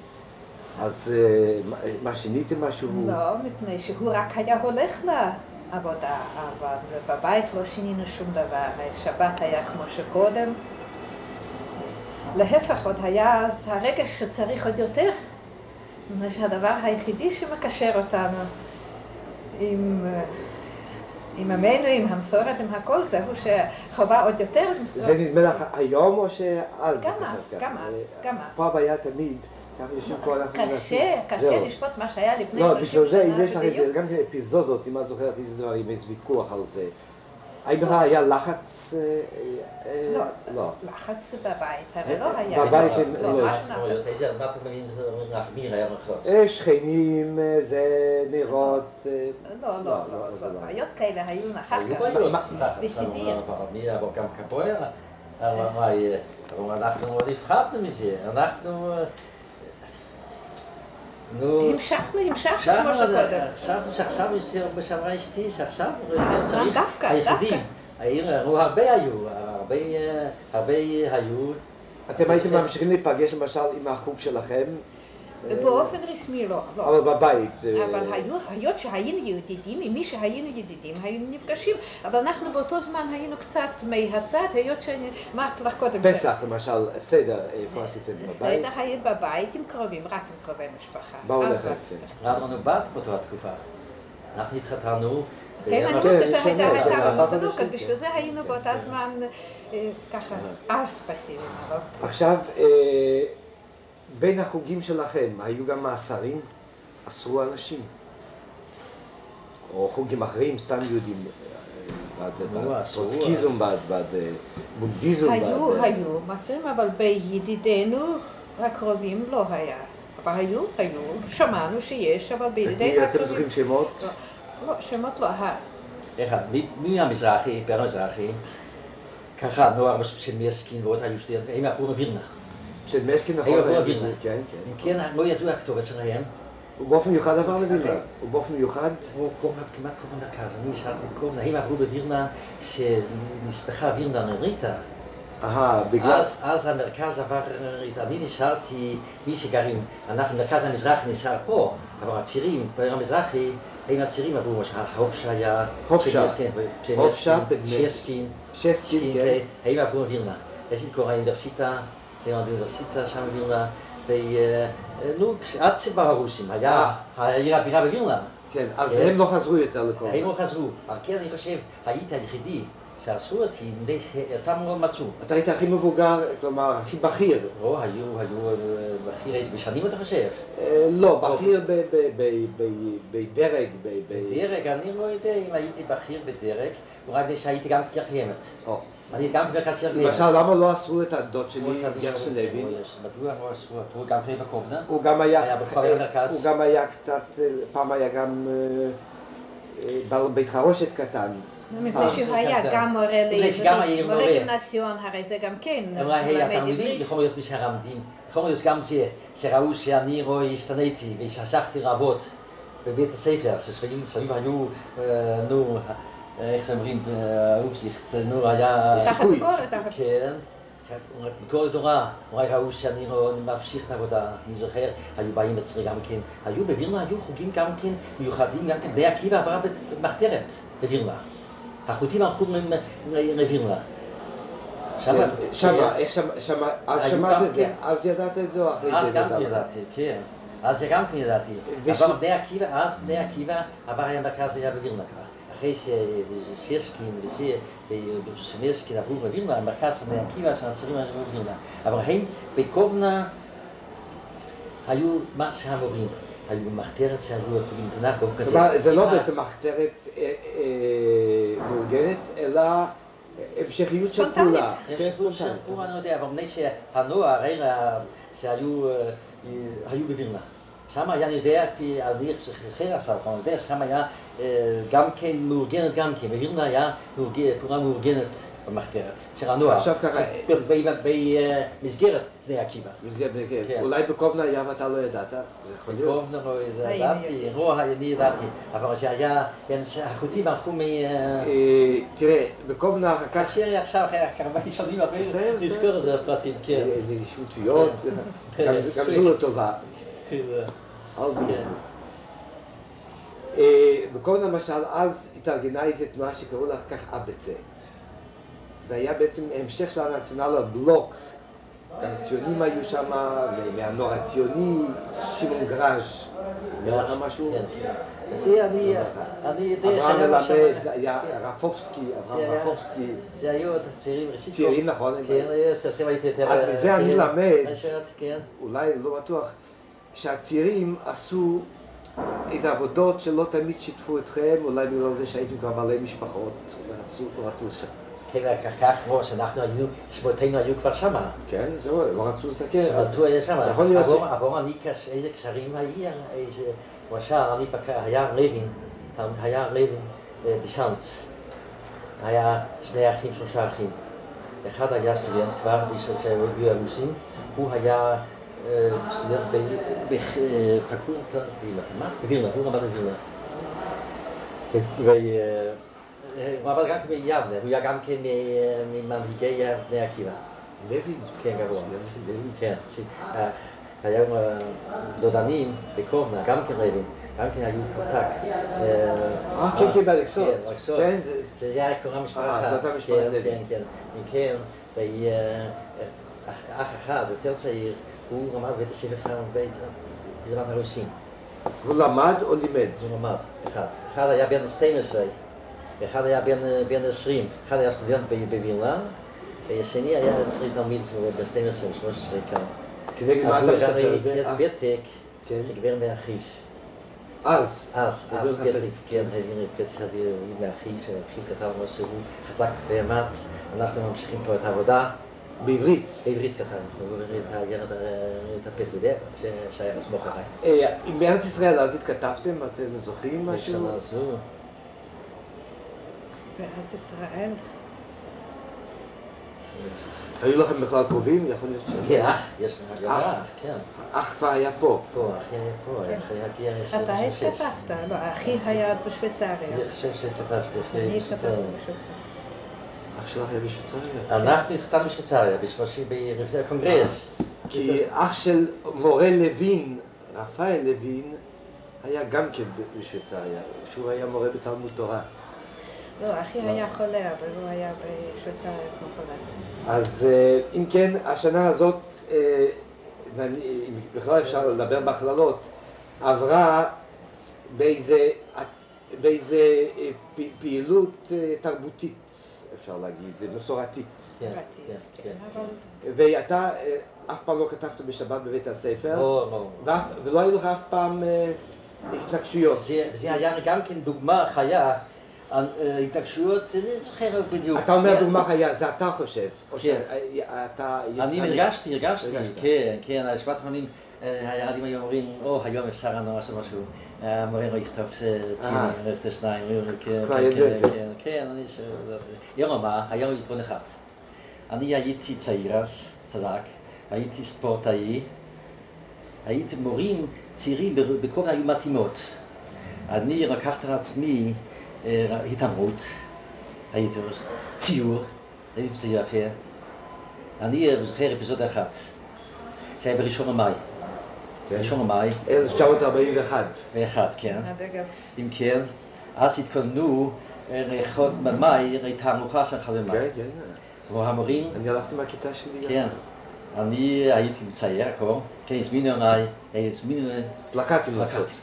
אז אה, מה- מה שיניתם משהו? לא, מפני שהוא רק היה הולך לעבודה, אבל בבית לא שינינו שום דבר. שבת היה כמו שקודם. להפך, עוד היה אז הרגש שצריך עוד יותר. מפני שהדבר היחידי שמקשר אותנו עם, עם עמנו, עם המסורת, עם הכל, זהו שחובה עוד יותר למסורת. זה נדמה לך היום או שאז? גם זה אז? גם אז, אה, גם אז. פעם היה תמיד, פה, קשה, קשה. לשפוט מה שהיה לפני לא, 30 בשביל זה, אם שנה יש לך איזה, בדיוק. גם אפיזודות, אם את זוכרת איזה דברים, איזה ויכוח על זה. האם היה לחץ? אה, אה, לא, לא. לחץ בבית, הרי לא היה. בבית לא. איזה, אתם מבינים? זה אומרים לך, מי היה מחוץ? אה, שכנים, אה, זה נרות. אה, לא, לא, לא, לא, לא, לא. לא. בעיות כאלה היו אחר כך. בסיביר. אבל גם קפוארה? אבל אנחנו עוד הפחדנו מזה, אנחנו... נו... המשכנו, המשכנו כמו שקודם. עכשיו, שעכשיו יש מה שאמרה אשתי, שעכשיו צריך, דווקא, היחידים. העיר, הרבה היו, הרבה היו, אתם הייתם ממשיכים להיפגש למשל עם החוג שלכם? אה, באופן רשמי לא, לא. אבל בבית. אה, אבל היו, היות שהיינו ידידים, עם מי שהיינו ידידים, היינו נפגשים, אבל אנחנו באותו זמן היינו קצת מהצד, היות שאני אמרתי לך קודם, ש- פסח למשל, סדר, איפה עשיתם בבית? סדר היה בבית עם קרובים, רק עם קרובי משפחה. באו לכם, רק. כן. היה לנו בת באותה תקופה. אנחנו התחתנו. כן, אני כן, חושבת שהייתה כן, חודשים, בשביל כן. זה היינו באותה זמן אה, ככה, אז פסיביים, עכשיו, אה, בין החוגים שלכם, היו גם מאסרים? אסרו אנשים? או חוגים אחרים, סתם יהודים? אה. טרוצקיזם, אה, בונדיזם, בעד... היו, אה, היו מצרים, אבל בידידינו הקרובים לא היה. אבל היו, היו, שמענו שיש, אבל מי בידידינו אתם הקרובים... זוכרים שמות? לא, שמות לא, ה- איך, מי- מי המזרחי, פר המזרחי? ככה, נוער של מיאסקין ועוד היו סטודנטים, הם עברו מווילנה. של מסקין נכון? היו עברו היה- לווילנה. כן, אם כן. כן, לא ידעו הכתובת שלהם. הוא באופן מיוחד עבר לווילנה. אוקיי. הוא באופן מיוחד? הוא קורא- כמעט כל המרכז, אני שאלתי קורנה, הם עברו בווילנה כשנספחה וילנה לריטה. אהה, בגלל... אז, אז המרכז עבר לריטה. אני נשארתי, מי שגרים, אנחנו, מרכז המזרחי נשאר פה, אבל הצירים, בעיר המזרחי, הם הצירים עברו, למשל, הופשה היה... הופשה. פשמיסקין, הופשה, פשמיסקין, בדמי- שסקין. שסקין, כן. הם עברו לווילנה. יש לי קורא האוניברסיטה, הם האוניברסיטה שם בווילנה, ונו, עד שבאו הרוסים, היה העיר הבירה בווילנה. כן, אז. הם לא חזרו יותר לכל... הם לא חזרו. על כן אני חושב, הייתי היחידי שעשו אותי, שאותם לא מצאו. אתה היית הכי מבוגר, כלומר, הכי בכיר. לא, היו, היו בכיר איזה בשנים אתה חושב? לא, בכיר בדרג, בדרג, אני לא יודע אם הייתי בכיר בדרג, רק שהייתי גם קרקיימת. אני גם במרכז קרקיימת. למשל, למה לא אסרו את הדוד שלי, גרשן לוין? מדוע לא עשו? הוא גם כן בקובנה? הוא גם היה... היה בכפר המרכז. הוא גם היה קצת... אה, פעם היה גם אה, אה, בעל בית חרושת קטן. מפני אה, שהוא היה גם מורה מפני לעברית, מורה. גימנסיון, הרי זה גם כן, אמרה, היי, מלמד התלמידים, עברית. יכול להיות מי שהרמדים, יכול להיות גם זה, שראו שאני לא השתניתי ושהמשכתי לעבוד בבית הספר, שסביב סביב היו, נו, איך זה אומרים, אה, אופזיכט, נו, היה... תחת סיכוי. ביקורת, תחת כן, ביקורת תורה, אולי ראו שאני לא ממשיך את העבודה, אני זוכר, היו באים אצלי גם כן, היו בווילנה, היו חוגים גם כן מיוחדים, גם כן, בני עקיבא עברה במחתרת בווילנה. החוטים הלכו. כן, שמה, איך שמע- אז שמעת גם את זה? כן. אז ידעת את זה או אחרי אז זה גם ידעת? כן ידעתי, כן. אז גם כן ידעתי. אבל בני עקיבא, אז בני עקיבא, עבר היה מרכז היה בווילנה כבר. אחרי ששסקין וזה, ושמסקין עברו בווילנה, המרכז בני עקיבא, שהנצרים היו בווילנה. אבל הם בקובנה היו מה שהמורים. היו במחתרת שהיו יכולים תנ"ך באופן כזה. כלומר, זה לא בעצם מחתרת אה, אה, מאורגנת, אלא המשכיות של ספונטנית. פעולה. כן, שחקו ספונטנית. שחקו, אני לא יודע, אבל מפני שהנוער, הרי שהיו אה, היו בווילנה. שם היה, אני יודע, כפי אדיר שחרר עשה, אבל אני יודע, שם היה אה, גם כן מאורגנת גם כן, בווילנה היה פעולה מאורגנת במחתרת, של הנוער. עכשיו ככה, ש- ב- ב- במסגרת בני עקיבא. מסגרת בני כן. כן. אולי בקובנה היה ואתה לא ידעת, זה יכול להיות. קובנה לא ידעתי. לא, אני ידעתי, אבל שהיה, כן, שהחוטים הלכו מ... אה, אה, תראה, בקובנה אחר כך כאשר עכשיו, אחרי כמה שנים, הרבה נזכור את זה בפרטים, כן. אה, שותפיות, כן. גם- גם זו לא טובה. על זה כן. מזכות. אה, בכל למשל, אז התארגנה איזו תנועה שקראו לה כך אבצה. זה היה בעצם המשך של הנציונל הבלוק. גם ציונים היו שם, מהנוער הציוני, שמעון גראז'. היה לך משהו? כן. אני, אני יודע אברהם שהיה מלמד, שם- היה רפובסקי, אברהם רפובסקי. זה היו עוד צעירים ראשית. צעירים, נכון, כן, היו צריכים הייתי יותר... אז מזה אני כן, למד. כן. אולי לא בטוח, שהצעירים עשו איזה עבודות שלא תמיד שיתפו אתכם, אולי בגלל זה שהייתם כבר בעלי משפחות, ורצו, רצו לש... כן, כך- כך כמו שאנחנו היינו, שמותינו היו כבר שמה. כן, זהו, לא רצו לסכן. הוא היה שם. יכול להיות ש- עבור- אני, איזה קשרים היה, איזה... למשל, אני פקע, היה לוין, היה לוין אה, בשאנץ. היה שני אחים, שלושה אחים. אחד היה סטודנט כבר, בשביל שהיו הרוסים, הוא היה אה, סטודנט בפקולטה, במתמטיקה, בווילנה, הוא למד בווילנה. והוא עבד גם כן ביבנה, הוא היה גם כן ממנהיגי בני עקיבא. לוין. כן, גבוה. לוין. כן, אה, אה, דודנים בקובנה, גם כן רבים, גם כן היו פרטק. אה, כן, כן, באלכסות. כן. כן, זה- היה קורא משפחה אה. זאת המשפחת כן, לוי. כן, כן. אם כן, אה, אח אחד, יותר צעיר, הוא למד בבית הספר שם בעצם, בזמן הרוסים. הוא למד או לימד? הוא למד, אחד. אחד היה בן 12, ואחד היה בן, בן 20. אחד היה סטודנט ב- בווילנה, והשני היה אצלי תלמיד שהוא בן 12 או 13 כאן. כנגד מה אז אתה הוא מספר הרי את זה? יד פתק, כן. זה גבר מאחיש. אז. אז, גבר אז מהפתק. פתק, כן, העביר את פתק של מאחיו, שאחיו כתב לו שהוא חזק ואמץ. אנחנו ממשיכים פה את העבודה. בעברית. בעברית כתבנו, את ש- שהיה לסמוך עליי. אה, בארץ ישראל אז התכתבתם? אתם זוכרים משהו? בשנה זו, בארץ ישראל. היו לכם בכלל קרובים? יכול להיות ש... כן, אח, יש לך גם אח. כן. אח כבר היה פה. פה, אחי היה פה, כן. אחי הגיע עשרים אתה ושש. התכתבת, לא, אחי היה בשוויצריה. אני חושב שכתבתי אחרי אני בשוויצריה. אח שלך היה בשוויצריה. אנחנו התחתנו בשוויצריה, בשלושים ברפזי הקונגרס. כי אח של מורה לוין, רפאל לוין, היה גם כן בשוויצריה, שהוא היה מורה בתלמוד תורה. לא, אחי היה חולה, אבל הוא היה בשוויצריה כמו חולה. אז אה, אם כן, השנה הזאת, אה, אם בכלל אפשר לדבר בהכללות, עברה באיזה, באיזה אה, פעילות אה, תרבותית, אפשר להגיד, מסורתית. כן, כן, כן. אבל ואתה אה, אף פעם לא כתבת בשבת בבית הספר, לא, לא. ולא היו לך אף פעם אה, התנגשויות. זה זה היה גם כן דוגמה חיה, התעקשויות, זה לא זוכר בדיוק. אתה אומר דוגמה חיה, זה אתה חושב, כן. אני הרגשתי, הרגשתי, הרגשת. כן, כן, השבת פעמים אה, הילדים היו אומרים, או, היום אפשר לנו לעשות משהו, המורה לא יכתוב ציונים, אה. רפת שניים, כן, כן. כן, כן, אני שואל, יום מה, היה לו יתרון אחד. אני הייתי צעיר אז, חזק, הייתי ספורטאי, הייתי מורים צעירים בכל היו מתאימות. אני לקחתי על עצמי התעמרות, הייתי ראש- ציור, הייתי צעיר יפה. אני אה, זוכר אפיזודה אחת, שהיה בראשון למאי. כן. ראשון למאי, 1941. ואחד, כן. אם כן, אז התכוננו אה, לאחוד במאי לתהלוכה של חלומי. כן, כן. והמורים, אני הלכתי מהכיתה שלי. כן, אני הייתי מצייר הכל, כן, הזמינו אליי, הזמינו פלקטים לעשות. פלקטים.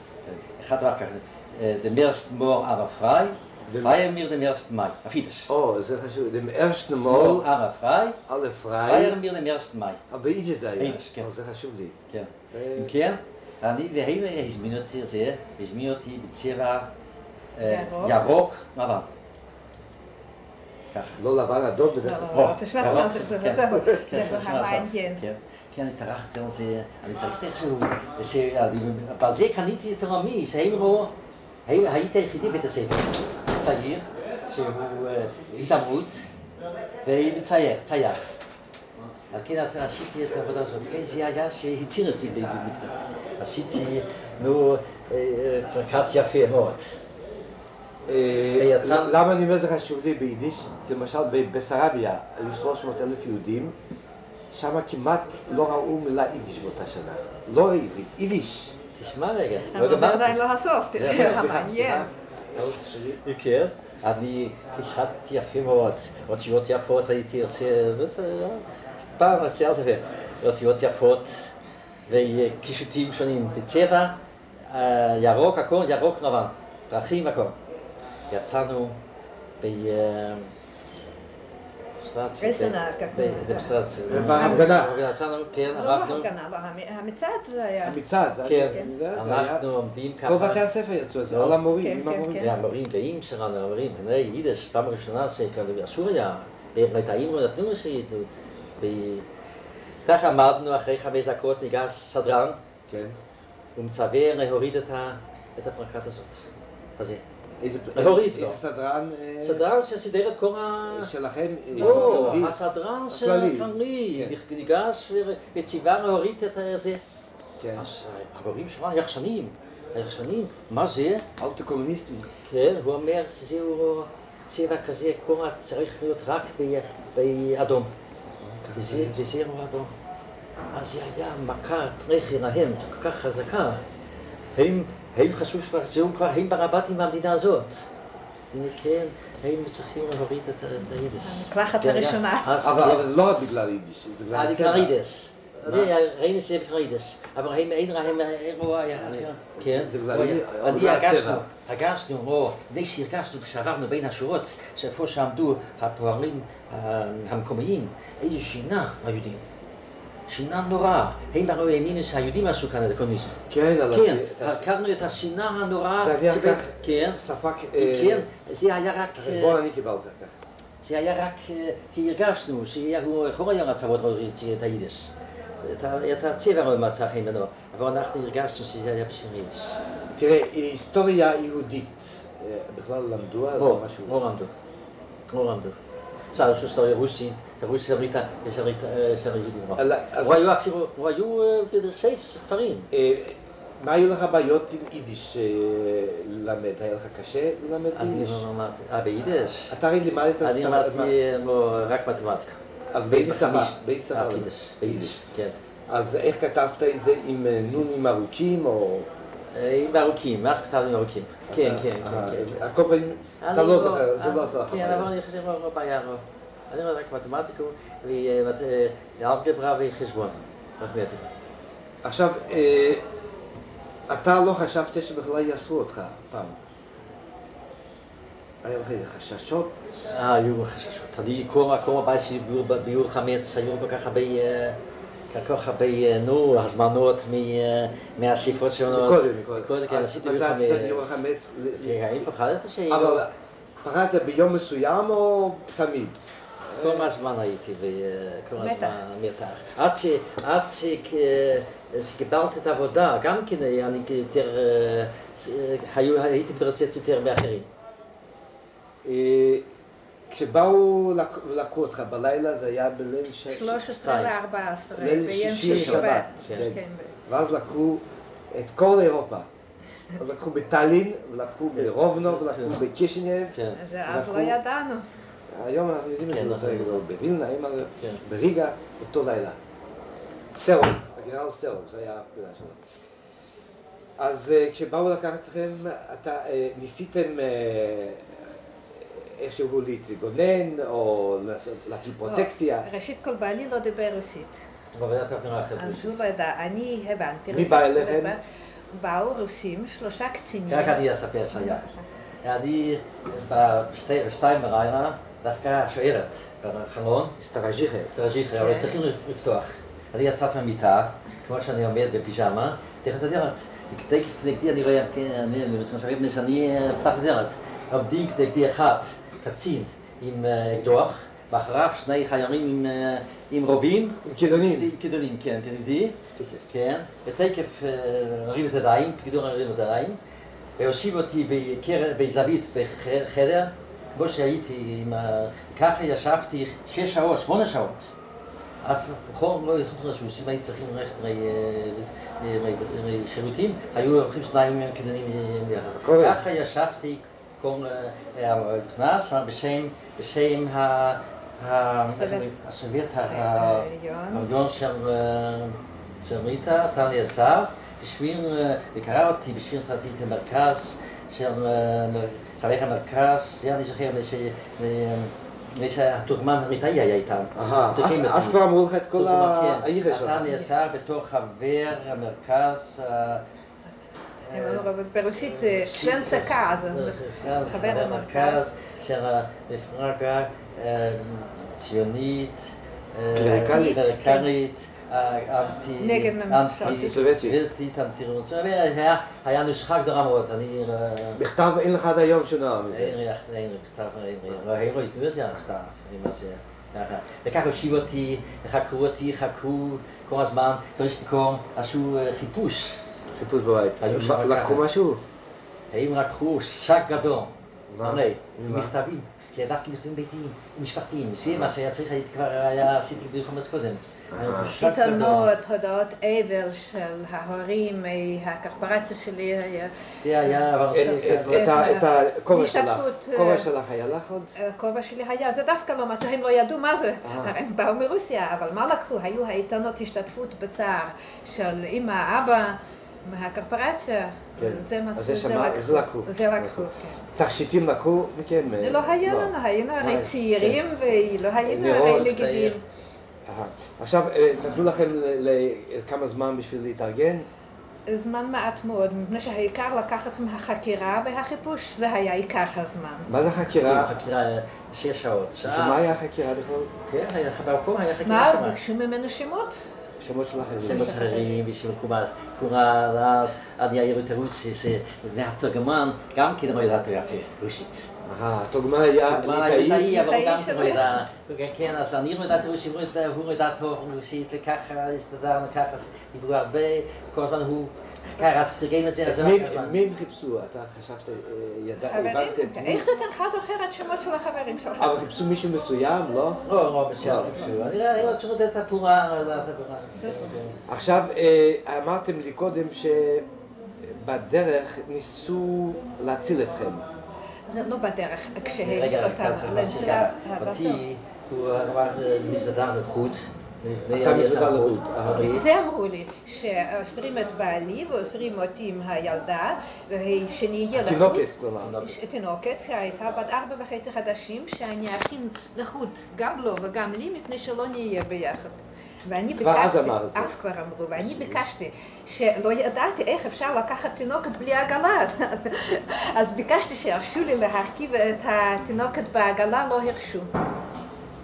אחד רק ככה, אה, Äh, dem ersten Mal aber frei, feiern wir dem ersten Mai. Auf Wiedes. Oh, also hast du dem ersten Mal aber frei, alle frei, feiern wir dem ersten Mai. Aber ich sage er ja. Wiedes, genau. Also oh, hast die. Genau. Im Kern, dann wir haben ja, ich sehr sehr, ich bin die Bezirra, äh, ja, Rock, mal warte. Ja. Lola war da dort. Oh, das schwarz war so so so. Das war mein Kind. Ja, ich trachte uns sehr, alle zeigt sich so. Ja, die paar sehr kann nicht die Thermie, sei הייתי היחידי בבית הספר, צעיר, שהוא אה, התעמרות, ומצייר, צייר. על כן עשיתי את העבודה הזאת, כן, זה היה שהציר את זה קצת. עשיתי, נו, אה, פלקט יפה מאוד. אה, למה אני אומר זה חשוב לי ביידיש? למשל בבסרביה היו 300 אלף יהודים, שם כמעט לא ראו מילה יידיש באותה שנה. לא עברית, יידיש. תשמע רגע, לא אבל זה גמרתי. עדיין לא הסוף, תראה סליחה, מה מעניין. סליחה. טעות שלי. כן, אני תשחטתי יפה מאוד, אותיות יפות הייתי רוצה, וזה, פעם ציירתי אותיות יפות וקישוטים שונים בצבע, אה, ירוק הכל, ירוק לבן, פרחים הכל. יצאנו ב... אה, דמונסטרציה. איזה ב- נהר, ככה. ב- דמונסטרציה. בהפגנה. יצאנו, כן, לא אנחנו, לא, המ- המצעד זה היה. המצעד. כן, אנחנו עומדים כל ככה. בתי הספר יצאו את זה, לא. על המורים, כן, עם כן, המורים. כן. והמורים גאים שלנו, המורים, הנה יידיש, פעם ראשונה שכאילו אסור היה, בתאים לא נתנו שייתנו. ככה עמדנו, אחרי חמש דקות ניגש סדרן, כן. הוא מצווה להוריד את ה- את הפרקט הזאת. אז זה. איזה להוריד, איזה לא. סדרן אה, סדרן שסידר את כל ה... שלכם? אה, לא? הסדרן הכללי. הכללי, כן. ניגש וציווה להוריד את זה. כן. אז המורים שלנו יחשנים, היחשנים, מה זה? אלטה קומוניסטים. כן, הוא אומר שזהו צבע כזה, קורה צריך להיות רק באדום. וזה, וזה הוא אדום. אז זה היה מכת רחי להם, כל כך חזקה. הם, הם חשבו שזהו כבר, הם ברבטים במדינה הזאת. כן, הם צריכים להוריד את היידיש. המקלחת כן, הראשונה. אז אבל זה לא רק בגלל יידיש, זה בגלל אה, הצבע. קרידס. מה? ראינו שזה בקרידס. אבל הם אין להם, הוא היה, כן, זה בגלל הוא היה- ה- אני בגלל הרגשנו. הרגשנו, או, לפני שהרגשנו כשעברנו בין השורות, שאיפה שעמדו הפועלים אה, המקומיים, איזו שינה היהודים. שינה נוראה. הם הרי האמינו שהיהודים עשו כאן את הקומוניזם. כן, על כן, הכרנו את השינה הנוראה. זה היה כך. כן, ספק... אה, כן, זה היה רק... אה, החשבון אני קיבלתי כך. זה היה רק, אה, שהרגשנו, שהוא יכול היה להוציא את היידיש. את הצבע לא מצא חן לנו, אבל אנחנו הרגשנו שזה היה בשביל יידיש. תראה, היסטוריה יהודית, אה, בכלל למדו על זה לא, משהו? לא למדו. לא למדו. יש היסטוריה רוסית, רוסיה שריטה, הוא היו אפילו, הוא היו אה, בסייף ספרים. אה, מה היו לך בעיות עם יידיש אה, ללמד? היה לך קשה ללמד אני יידיש? לא למדתי, אה, ביידיש? אתה הרי לימדת... אני למדתי לא, רק מתמטיקה. אבל באיזה שפה? באיזה שפה? ביידיש, כן. אז איך כתבת את זה עם נונים ארוכים או... עם ארוכים, אז כתבנו עם ארוכים. כן, כן, כן, כן. על כל פנים, אתה אני לא זוכר, זה לא עשה כן. אבל אני חושב לא בעיה, לא. אני רואה רק מתמטיקה ואלגברה וחשבון. ארכימטיקה. עכשיו, אה, אתה לא חשבת שבכלל יאסרו אותך פעם. היה לך איזה חששות? אה, היו חששות. אני כל הבית שלי ביור- חמץ, היו כל כך הרבה... אה, כל כך הרבה, אה, נו, הזמנות אה, מהשאיפות שלנו. מקודם, מקודם. קודם, כן, אז אתה עשית ביור חמץ. ל- כן, האם פחדת שיהיו... אבל פרדת ביום מסוים או תמיד? כל הזמן הייתי, וכל הזמן מתח. עד אה, שקיבלתי את העבודה, גם כן אני יותר, אה, היו- הייתי מתרוצץ יותר מאחרים. אה, כשבאו לק- ולקחו אותך בלילה זה היה בליל ש... 13 ל-14, ליל ביום שישי שבת. שבת, כן. כן. ואז לקחו את כל אירופה. אז לקחו בטאלין, ולקחו ברובנו, ולקחו בקישינב. כן. אז לא לקחו- ידענו. היום אנחנו יודעים את זה. רוצה להגיד, בווילנה, כן. בריגה, אותו לילה. סרוב, הגנרל סרוב, זה היה הפקודה שלו. אז אה, כשבאו לקחת אתכם, אתה אה, ניסיתם אה, איכשהו להתגונן, או להפעיל פרוטקציה? לא, ראשית כל בעלי לא דיבר רוסית. אז הוא לא ידע, אני הבנתי מי. בא אליכם? באו רוסים, שלושה קצינים. רק אני אספר שהיה. אני בשתיים בלילה, דווקא שוערת בחלון, סטראז'יכה. סטראז'יכה, אבל כן. צריכים לפתוח. אני יצאתי מהמיטה, כמו שאני עומד בפיג'מה, הדלת. תקף כנגדי, אני רואה, כן, אני רוצה לשבת, מפני שאני אה, פתח את הדלת. עומדים כנגדי אחד, קצין עם אה, אקדוח, ואחריו שני חיילים עם, אה, עם רובים. עם כידונים. כידונים, כן, כנגדי. כן, ותקף אה, הרים את הידיים, פקידון הרים את הידיים, והושיב אותי בזווית בחדר, כמו שהייתי, עם ה... ככה ישבתי שש שעות, שמונה שעות. אף חור לא יכולתי לשוש, אם הייתי צריכים ללכת לשירותים, היו הולכים שניים כדנים ביחד. קורה. ככה ישבתי, אה, היה נכנס בשם, בשם הסובייט. העליון. של אה, של ריטה, נתן לי עצה, בשביל, אה, וקרא אותי בשביל נתתי את המרכז של אה, חבר המרכז, אני זוכר, אה, שהתורגמן הריטאי היה איתם. אז- כבר אמרו לך את כל תורגמן, כן. העיר שלך. לי עצה בתור חבר המרכז. אה, ברוסית אה, שלן צקה, אז חבר חבר המרכז. המרכז של המפלגה אה, ציונית, אה, קלריקלית. אה, אנטי... נגד ממשל. אנטי-סובייטית. אנטי אנטי-רוסית. היה- היה נוסחה גדולה מאוד, אני... אה, בכתב אין לך עד היום שום דבר מזה. אין לי, אין לי כתב, אין לי, לא, אין הכתב, אני מה זה, ככה. וכך הושיבו אותי, וחקרו אותי, חקרו כל הזמן, טוריסטיקום, עשו אה, חיפוש. חיפוש בבית. לקחו. משהו? האם לקחו שק גדול, מה? מלא? מכתבים, כתבתי מכתבים ביתיים, משפחתיים, זה מה שהיה צריך, הייתי כבר, עשיתי בדיוק חמש קודם. גדול. עיתונות, הודעות אבל של ההורים, אה, הקורפורציה שלי היה... זה היה, אבל את- הכובע שלך. אה, שלך היה לך עוד? הכובע שלי היה, זה דווקא לא מצא, הם לא ידעו מה זה, אה. הם באו מרוסיה, אבל מה לקחו? היו העיתונות השתתפות בצער של אמא, אבא, מהקורפורציה, כן. זה מצאו, אז זה לקחו. זה לקחו. כן. תכשיטים לקחו מכם? לא היה לנו, היינו הרי אה, צעירים ולא היינו הרי נגידים. עכשיו, אה, נתנו לכם כמה זמן בשביל להתארגן? זמן מעט מאוד, מפני שהעיקר לקחת מהחקירה והחיפוש, זה היה עיקר הזמן. מה זה חקירה? חקירה שש שעות, שעה. ומה היה החקירה בכלל? כן, במקום היה חקירה מה, שמה. ביקשו ממנו שמות? שמות שלכם. שם אחרים, בשביל קומה, קורה אז, עד יאיר את הרוסי, והתרגמן גם כן לא ידעתי יפה, רוסית. אהה, התוגמה היה התרגמן היה ליטאי, ליטאי? אבל הוא גם כן. לא כן, אז אני לא ידעתי רוסית, הוא ידע- הוא לא ידע טוב רוסית, וככה הסתדרנו, ככה דיברו הרבה, כל הזמן הוא קרץ, תרגם את זה, אז מי- הם חיפשו? אתה חשבת, אה, ידע, חברים, הבנת את מי? איך זה אינך זוכר את שמות של החברים שלך? אבל חיפשו מישהו מסוים, לא? לא, לא, בסדר, חיפשו. אני לא- אני לא צריך את את הפורה. עכשיו, אה, אמרתם לי קודם שבדרך ניסו להציל אתכם. זה לא בדרך, רגע, כשהעביר רגע, אותם ככה. אותי, הוא אמר מזוודה. אתה מזוודה לחוד, אהה. זה אמרו לי, שאוסרים את בעלי ואוסרים אותי עם הילדה, ושנהיה לחוד. תינוקת, כלומר. תינוקת שהייתה בת ארבע וחצי חדשים, שאני אכין לחוד גם לו וגם לי, מפני שלא נהיה ביחד. ואני כבר אז ביקשתי, אמר את זה. אז כבר אמרו, ואני ביקשתי, שלא ידעתי איך אפשר לקחת תינוקת בלי עגלה. אז ביקשתי שירשו לי להרכיב את התינוקת בעגלה, לא הרשו.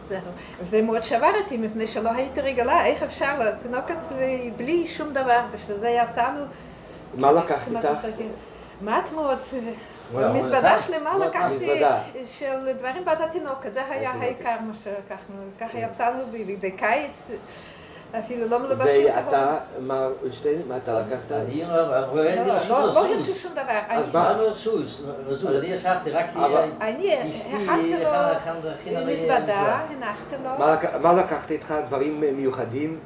זהו. וזה מאוד שבר אותי, מפני שלא הייתי רגילה, איך אפשר לתינוקת בלי שום דבר, בשביל זה יצאנו מה לקחת איתך? מעט מאוד, וואו, מזוודה אתה- שלמה לא, לקחתי. של דברים בת התינוקת, זה היה. העיקר מה שלקחנו, ככה יצאנו ב- בקיץ, אפילו לא מלבשים ואתה, מר אולשטיין, מה אתה לקחת? אני רואה, לא, אני לא, לא. הרשו שום דבר, אז אני- מה? לא רזוז? רזוז, אני ישבתי רק כי אני אשתי הכנתי לו מזוודה. הנחתי לו, מה לק- מה לקחת איתך? דברים מיוחדים?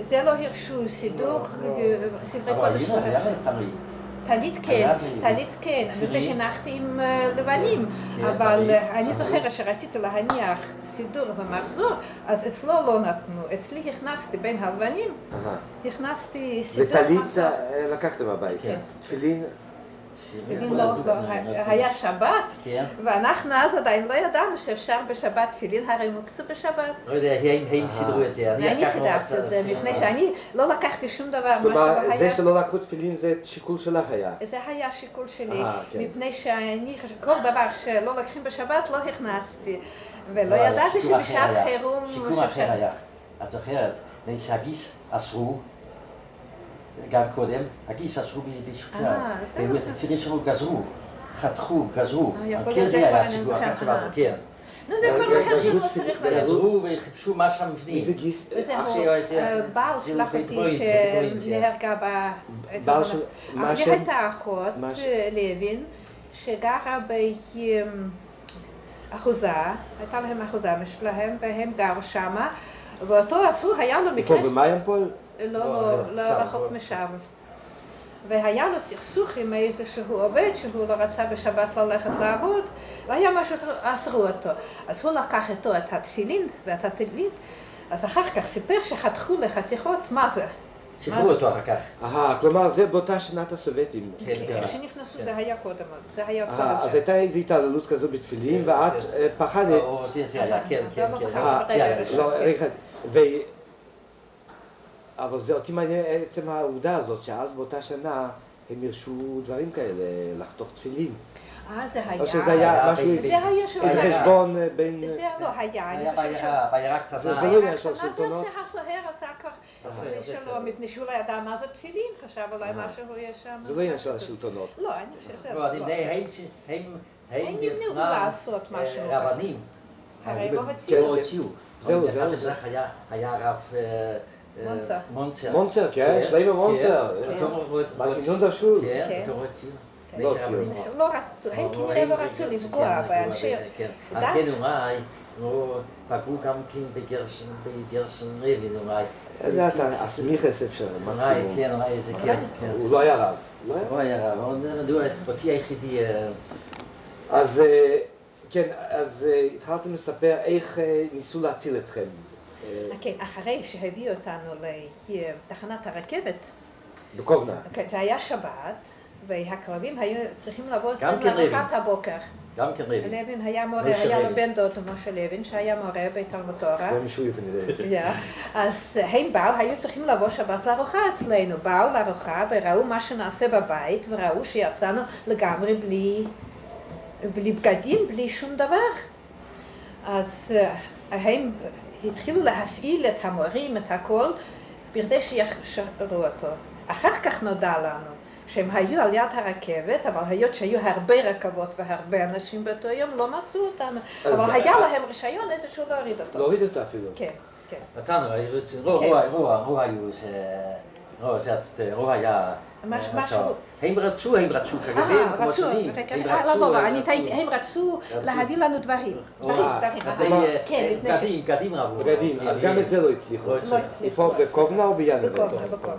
זה לא הרשו, סידור, ספרי אבל קודש, היה תלוי. טלית כן, טלית כן. מפני שהנחתי עם אה, לבנים, אבל אני. זוכרת שרציתי להניח סידור ומחזור, אז אצלו לא נתנו, אצלי הכנסתי בין הלבנים. הכנסתי סידור וטלית. אה, לקחת מהבית. כן. תפילין, תפילין לא, לא, היה שבת, כן. ואנחנו אז עדיין לא ידענו שאפשר בשבת תפילין, הרי מוקצו בשבת. לא יודע, הם סידרו את זה. אני לא סידרתי את זה, מפני שאני לא לקחתי שום דבר, מה כלומר, שלא זה היה. שלא לקחו תפילין זה שיקול שלך היה. זה היה שיקול שלי, כן. מפני שאני, כל דבר שלא לוקחים בשבת לא הכנסתי, ולא לא, ידעתי שבשעת. חירום... שיקום אחר היה. את זוכרת, שהגיס אסרו, גם קודם, הגיס. אה, לא את זה. התפילין שלו גזרו, חתכו, גזרו. אה, יכול כן זה זה היה זוכרת. סיפרתי, כן. נו, זה כל מחר שלא צריך גזרו. לדעת. גזרו וחיפשו מה שם בפנים. איזה גיס? זה- אה, זה שלח אותי. שנהרגה ב... אצל בעל המס- של- מה אבל? הייתה אחות? אה, לוין, שגרה באחוזה, הייתה להם אחוזה משלהם, והם גרו שמה, ואותו אסור, היה לו איפה מקרה... במאיינפול? לא, לא, לא, לא, לא שם, רחוק לא. משם. והיה לו סכסוך עם איזשהו עובד שהוא לא רצה בשבת ללכת לעבוד, והיה משהו שאסרו אותו. אז הוא לקח איתו את התפילין ואת הטלית, אז אחר כך סיפר שחתכו לחתיכות, מה זה? שחררו אותו אחר כך. אהה, כלומר זה באותה שנת הסובייטים. כן, כן, כן. כשנכנסו זה היה קודם, זה היה קודם. אהה, אז הייתה איזו התעללות כזו בתפילין, כן, ואת כן. אה, פחדת. או, זה זה היה, כן, אתה כן, לא כן. אה. רגע, לא. אבל זה אותי מעניין עצם העובדה הזאת, שאז באותה שנה הם הרשו דברים כאלה, לחתוך תפילין. אה, זה היה. או שזה היה היה משהו, זה היה שהוא איזה היה. חשבון אה, בין... זה לא היה, אני היה. בעיירה, בעיירה קטנה. זה- זה לא עניין של אז שלטונות? זה הסוהר עשה כך הסוהר, זה שלו. מפני שהוא לא ידע מה זה תפילין, חשב אולי אה. משהו יש שם. זה לא עניין של השלטונות. לא, אני חושבת שזה לא, אני לא. הם נמנעו בפנם, לעשות אה, משהו. רבנים. הרי לא הוציאו. לא כן. זהו, זהו, היה- היה אה, אה, מונצר. מונצר. מונצר, כן, שלמה מונצר. כן, כן. אותו לא- לא מקינון הוציאו. זשול. כן, כן. הוציאו. כן. לא הוציאו. רבנים. לא רצו, הם כנראה לא הם רצו כן, לפגוע כן, באנשי כן. כן אולי, נו, פגעו גם כן בגרשן, רבין אולי. יודעת, הסמיכס אפשר, אולי, מקסימום. כן, אולי זה כן, כן. הוא לא היה רב. לא היה? לא רב, אבל מדוע, אותי היחידי, אה, אז אה, כן, אז אה, התחלתם לספר איך אה, ניסו להציל אתכם. כן, אחרי שהביאו אותנו לתחנת הרכבת, בקובנה. כן, זה היה שבת, והקרבים היו צריכים לבוא אצלנו כן לארוחת הבוקר. גם כן רבין. לוין היה מורה, היה לו. בן דוד משה לוין, שהיה מורה בתלמוד תורה. אז הם באו, היו צריכים לבוא שבת לארוחה אצלנו. באו לארוחה וראו מה שנעשה בבית, וראו שיצאנו לגמרי בלי, בלי בגדים, בלי שום דבר. אז אה, הם התחילו להפעיל את המורים, את הכל, בכדי שישחררו אותו. אחר כך נודע לנו שהם היו על יד הרכבת, אבל היות שהיו הרבה רכבות והרבה אנשים באותו יום, לא מצאו אותנו. אז אבל ב- היה להם רישיון איזשהו להוריד אותו. להוריד אותה אפילו. כן, כן. נתנו, לא, כן. רו, רו, רו היו, ש... רו, זה, רו היה... אה, משהו-. הם רצו, הם רצו כגבים, אה, כמו שנים. רגע, הם אה, רצו, לא, לא, הם רצו. הם רצו. להביא לנו דברים. דברים, אה, דברים. כן, ש... בגדים, בגדים רבו. בגדים, אז גם את זה לא הצליחו. לא לא הצליחו. בקובנה או ביאנגל? בקובנה, בקובנה.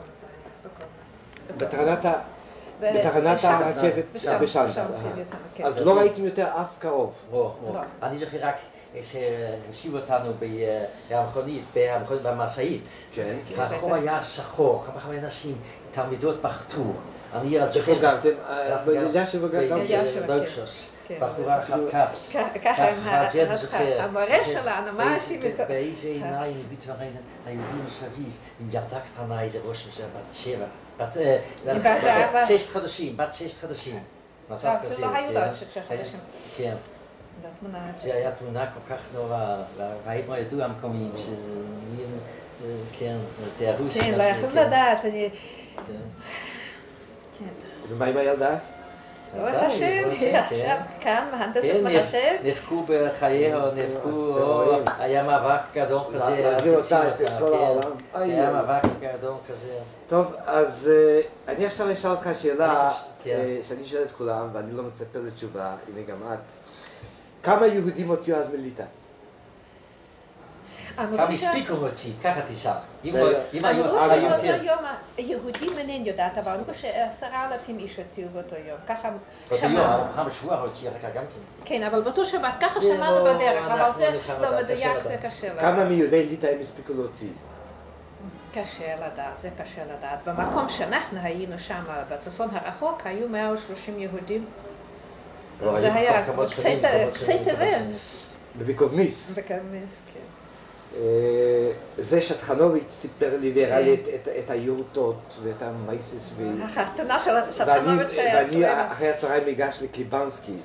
בתחנת ה- הרכבת בשאנץ, כן. אז לא ראיתם יותר אף קרוב. רו, רו. לא. אני זוכר רק שהושיבו אותנו במכונית, במשאית. כן, הרחוב היה שחור, כמה כמה אנשים, תלמידות בכתו. אני אז זוכר... גרתם? באלישיב. דויקשוס. כן. בחורה אחת כץ. ככה הם ככה, זה אני ה- זוכר. המורה שלנו, מה עושים באיזה-? באיזה עיניים עלינו היהודים מסביב, עם ילדה קטנה, איזה ראש ממשלה, בת שבע. בת... אה. ששת חודשים, בת ששת חודשים. מצב לא, כזה, לא היו כן. בת ששת חודשים. כן. זה היה תמונה כל כך נורא, והאם ידעו המקומיים שזה אה, כן, תיארו כן, לא יכולים כן, לדעת, אני... כן. כן. ומה עם הילדה? ברוך השם, ברוך השם, עכשיו כן. כאן מהנדסת כן, מחשב. נאבקו בחייה, נאבקו, רואים. היה מאבק גדול כזה, להעביר אז אותה, הציעו את כל כן. היה. מאבק גדול כזה. טוב, אז אה, אני עכשיו אשאל אותך שאלה כן. אה, שאני שואל את כולם, ואני לא מצפה לתשובה, הנה גם את. כמה יהודים הוציאו אז מליטא? שאז- הספיקו להוציא, ככה תשאל. אם לא- היו, אמרו שבאותו כן. יום היהודים אינני יודעת, אבל אמרו שעשרה אלפים איש הוציאו באותו יום. ככה שמענו. מוחמד שבוע הוציא אחר כך גם כן. כן, אבל באותו שבת, ככה שמענו לא- בדרך, אבל אנחנו זה לא מדויק, זה. קשה לדעת. כמה מיהודי ליטא הם הספיקו להוציא? קשה לדעת, זה קשה לדעת. במקום שאנחנו היינו שם, בצפון הרחוק, היו 130 יהודים. אבל זה היה כמה תבל. בביקובניס. בקרמס, כן. אה, זה שטחנוביץ' סיפר לי והראה לי את- היורטות ואת המייסס ו... החסטונה של ואני שטחנוביץ' היה ואני אצלנו. אחרי הצהריים ניגש לקליבנסקי.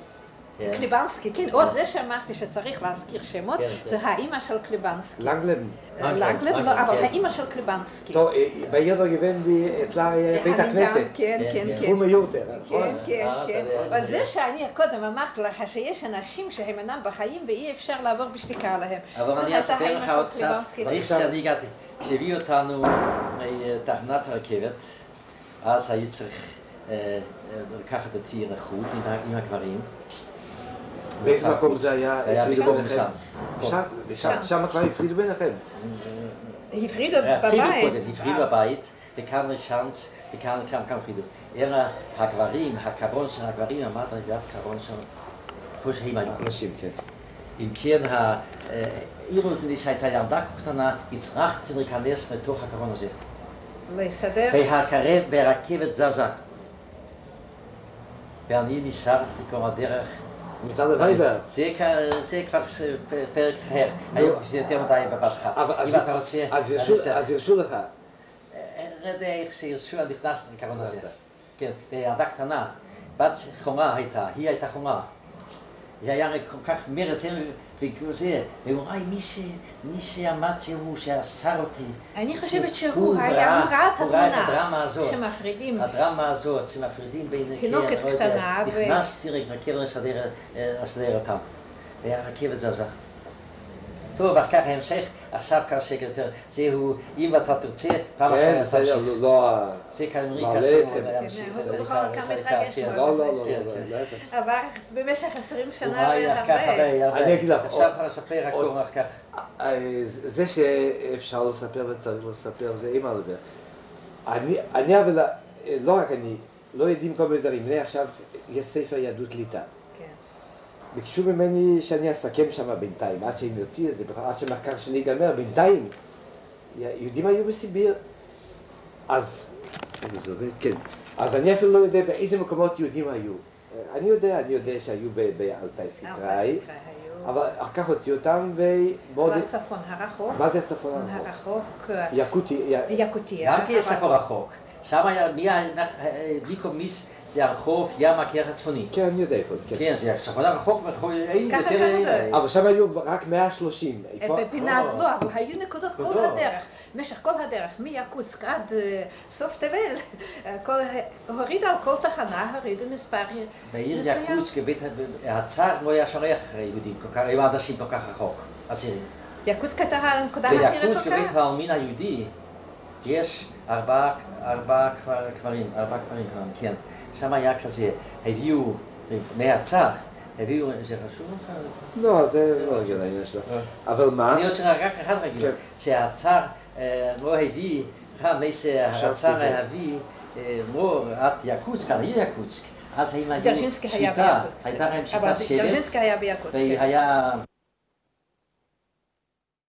כן. קליבנסקי, כן, או זה שאמרתי שצריך להזכיר שמות, כן, זה זה- האימא של קליבנסקי. לנגלם. לנגלם, לנגלם, לא, אבל כן. האימא של קליבנסקי. טוב, אה, בעיר לא גוונדי, אצלה היה בית הכנסת. כן, כן, כן, כן. כן. תחום היורטר, נכון? כן, כן, אה, כן. אבל זה- שאני קודם אמרתי לך שיש אנשים שהם אינם בחיים ואי אפשר לעבור בשתיקה עליהם. אבל אני אספר לך עוד קצת. איך שאני הגעתי. כשהביאו אותנו מתחנת הרכבת, אז הייתי צריך אה, אה, לקחת אותי לחוט עם הגברים. באיזה מקום זה היה? היה הפרידו שם, ביניכם? שם. שם, ושם- שם. כבר הפרידו ביניכם. הפרידו הפרידו בבית. הפרידו בבית, בכאן לשאנץ, בכאן שם כאן חידוש. אלא הגברים, הקרון של הגברים, אמרת יד קרון של... איפה שהם היו. אנשים, כן. אם כן, העיר אותי שהייתה ילדה קטנה, הצלחתי להיכנס לתוך הקרון הזה. לסדר. והקרב, והרכבת זזה. ואני נשארתי כל הדרך. מצד הווייבר. זה כבר פרק אחר. היום זה יותר מדי בבת אחת. אבל אז- אם אתה רוצה... אז אני הרשו- עושה- אז הרשו לך. אני יודע איך שיהושע נכנס לקרון הזה. כן, ילדה קטנה, בת חומה הייתה, היא הייתה חומה. זה היה כל כך מרץ, זה, ואולי מי, ש, מי שעמד שהוא, שאסר אותי. אני חושבת שהוא היה- ראה- הוא ראה את הוא ראה את התמונה הדרמה הזאת. שמפרידים. הדרמה הזאת, שמפרידים בין... תינוקת לא קטנה נכנסתי אה, לסדר אותם. והרכבת זזה. טוב, אחר כך ההמשך, עכשיו קשה יותר. זהו, אם אתה תרצה, פעם כן, אחרת בסדר, תמשיך. לא- לא... ה- זה כנראה מעלה קשה אתכם. מאוד כן, להמשיך. זה כן. מאוד. לא, לא, לא, כן, לא, כן. עבר במשך עשרים שנה. אני אגיד לך, אפשר לך לספר הכל אחר כך. אה, זה שאפשר לספר וצריך לספר זה אימא לדבר. אני, אני אבל, אה, לא רק אני, לא יודעים כל מיני דברים. הנה עכשיו יש ספר יהדות ליטא. ביקשו ממני שאני אסכם שם בינתיים, עד שהם יוציאו את זה, עד שהמחקר שלי ייגמר, בינתיים. יהודים היו בסיביר, אז, רגע, זה עובד? כן. אז אני אפילו לא יודע באיזה מקומות יהודים היו. אה, אני יודע, אני יודע שהיו ב- באלטייסקי קראי. אבל אחר כך הוציאו אותם, ומאוד... בצפון הרחוק. מה זה הצפון הרחוק? הרחוק. אה, יקוטי, י- יקותיה. גם כי יש ספר רחוק. שם היה, מי הדליקו מיס, זה הרחוב ים הקרח הצפוני. כן, אני יודע איפה זה, כן. כן, זה ספר רחוק, אין יותר... אבל שם היו רק 130. איפה- בפינה לא. אז לא, אבל היו נקודות כל. הדרך, במשך כל הדרך, מיקוצק עד אה, סוף תבל, אה, כל- הורידו על כל תחנה, הורידו מספר בעיר מסוים. יקוצק, בית הצאר לא היה שולח יהודים היו אנשים כל כך רחוק, אסירים. יקוצק הייתה הנקודה הכי ביקוצק, בבית רחוקה. העלמין היהודי, יש ארבעה ארבעה כפר- כפרים, ארבעה כפרים כפרים, כן. שם היה כזה, הביאו, לפני הצאר, הביאו, זה חשוב לך? לא, זה לא הגיע לעניין שלו. אבל מה? אני רוצה רק אחד להגיד, כן. שהצאר אה, לא הביא, אחד מי זה. הביא, אה, לא רק יקוצק, העיר יקוצק, אז הם היו שביתה, ביקוצק. הייתה להם שביתת שבט, דרז'ינסקי היה. והיה